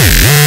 Yeah.